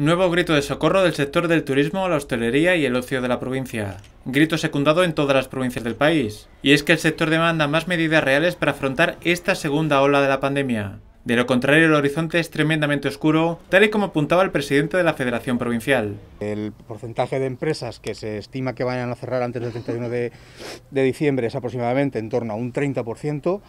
Nuevo grito de socorro del sector del turismo, la hostelería y el ocio de la provincia. Grito secundado en todas las provincias del país. Y es que el sector demanda más medidas reales para afrontar esta segunda ola de la pandemia. De lo contrario, el horizonte es tremendamente oscuro, tal y como apuntaba el presidente de la Federación Provincial. El porcentaje de empresas que se estima que vayan a cerrar antes del 31 de, de diciembre es aproximadamente en torno a un 30%.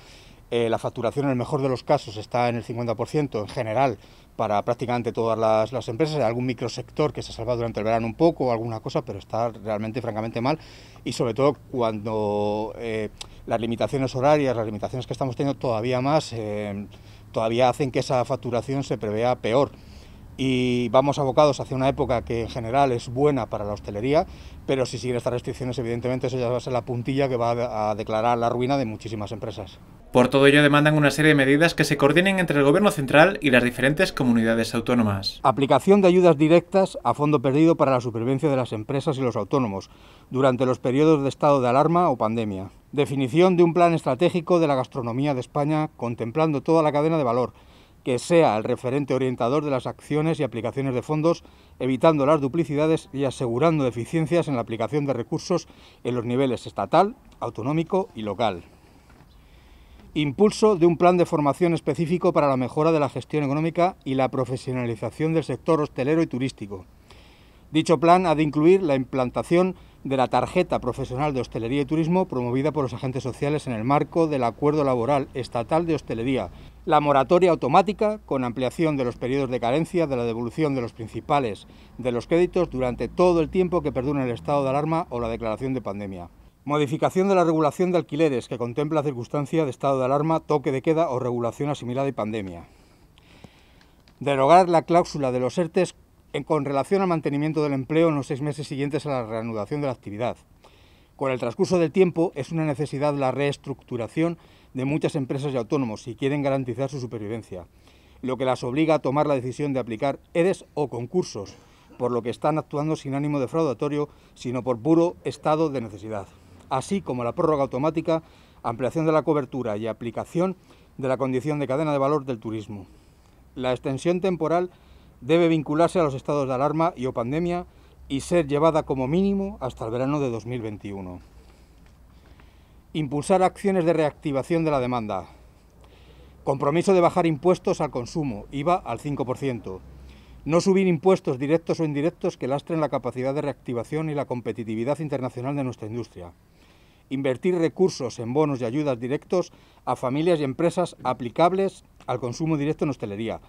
Eh, la facturación en el mejor de los casos está en el 50% en general para prácticamente todas las, empresas. Hay algún microsector que se ha salvado durante el verano un poco alguna cosa, pero está realmente francamente mal. Y sobre todo cuando eh, las limitaciones horarias, las limitaciones que estamos teniendo todavía más, eh, todavía hacen que esa facturación se prevea peor y vamos abocados hacia una época que en general es buena para la hostelería, pero si siguen estas restricciones, evidentemente eso ya va a ser la puntilla que va a declarar la ruina de muchísimas empresas. Por todo ello demandan una serie de medidas que se coordinen entre el Gobierno central y las diferentes comunidades autónomas. Aplicación de ayudas directas a fondo perdido para la supervivencia de las empresas y los autónomos durante los periodos de estado de alarma o pandemia. Definición de un plan estratégico de la gastronomía de España contemplando toda la cadena de valor que sea el referente orientador de las acciones y aplicaciones de fondos, evitando las duplicidades y asegurando eficiencias en la aplicación de recursos en los niveles estatal, autonómico y local. Impulso de un plan de formación específico para la mejora de la gestión económica y la profesionalización del sector hostelero y turístico. Dicho plan ha de incluir la implantación de la tarjeta profesional de hostelería y turismo promovida por los agentes sociales en el marco del Acuerdo Laboral Estatal de Hostelería, la moratoria automática con ampliación de los periodos de carencia de la devolución de los principales de los créditos durante todo el tiempo que perdure el estado de alarma o la declaración de pandemia. Modificación de la regulación de alquileres que contempla circunstancia de estado de alarma, toque de queda o regulación asimilada y pandemia. Derogar la cláusula de los ERTES con relación al mantenimiento del empleo en los seis meses siguientes a la reanudación de la actividad. Con el transcurso del tiempo es una necesidad la reestructuración de muchas empresas y autónomos si quieren garantizar su supervivencia, lo que las obliga a tomar la decisión de aplicar ERES o concursos, por lo que están actuando sin ánimo defraudatorio, sino por puro estado de necesidad, así como la prórroga automática, ampliación de la cobertura y aplicación de la condición de cadena de valor del turismo. La extensión temporal debe vincularse a los estados de alarma y o pandemia y ser llevada como mínimo hasta el verano de 2021. Impulsar acciones de reactivación de la demanda. Compromiso de bajar impuestos al consumo, IVA al 5%. No subir impuestos directos o indirectos que lastren la capacidad de reactivación y la competitividad internacional de nuestra industria. Invertir recursos en bonos y ayudas directos a familias y empresas aplicables al consumo directo en hostelería,